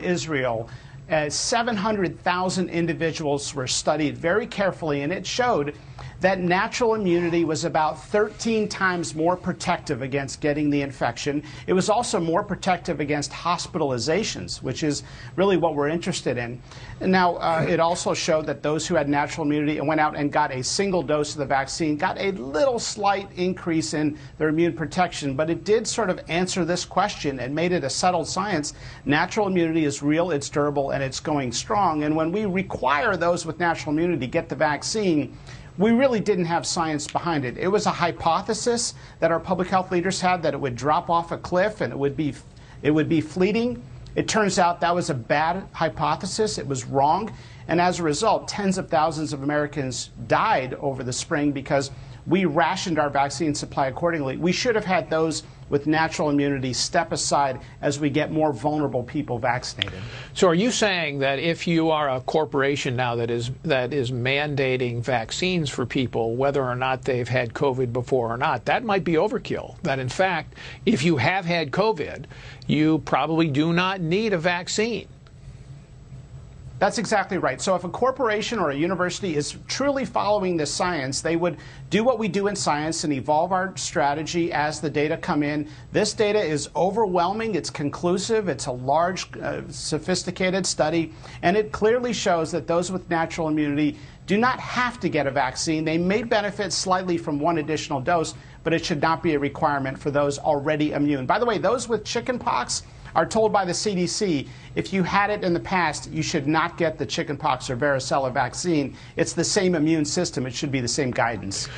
Israel, uh, 700,000 individuals were studied very carefully, and it showed that natural immunity was about 13 times more protective against getting the infection. It was also more protective against hospitalizations, which is really what we're interested in. Now, uh, it also showed that those who had natural immunity and went out and got a single dose of the vaccine got a little slight increase in their immune protection, but it did sort of answer this question and made it a settled science. Natural immunity is real, it's durable, and it's going strong. And when we require those with natural immunity to get the vaccine, we really didn't have science behind it. It was a hypothesis that our public health leaders had that it would drop off a cliff and it would be, it would be fleeting. It turns out that was a bad hypothesis. It was wrong. And as a result, tens of thousands of Americans died over the spring because we rationed our vaccine supply accordingly. We should have had those with natural immunity step aside as we get more vulnerable people vaccinated. So are you saying that if you are a corporation now that is that is mandating vaccines for people whether or not they've had COVID before or not, that might be overkill. That in fact, if you have had COVID, you probably do not need a vaccine. That's exactly right. So if a corporation or a university is truly following this science, they would do what we do in science and evolve our strategy as the data come in. This data is overwhelming, it's conclusive, it's a large, uh, sophisticated study, and it clearly shows that those with natural immunity do not have to get a vaccine. They may benefit slightly from one additional dose, but it should not be a requirement for those already immune. By the way, those with chickenpox, are told by the CDC if you had it in the past, you should not get the chickenpox or varicella vaccine. It's the same immune system. It should be the same guidance.